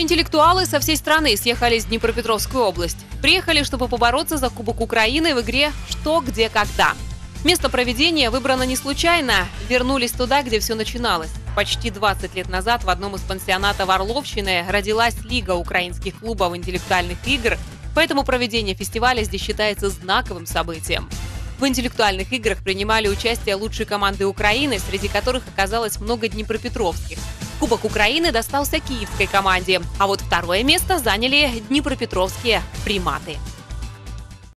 Интеллектуалы со всей страны съехались в Днепропетровскую область. Приехали, чтобы побороться за Кубок Украины в игре «Что, где, когда». Место проведения выбрано не случайно. Вернулись туда, где все начиналось. Почти 20 лет назад в одном из пансионатов Орловщины родилась Лига украинских клубов интеллектуальных игр, поэтому проведение фестиваля здесь считается знаковым событием. В интеллектуальных играх принимали участие лучшие команды Украины, среди которых оказалось много днепропетровских. Кубок Украины достался киевской команде, а вот второе место заняли днепропетровские приматы.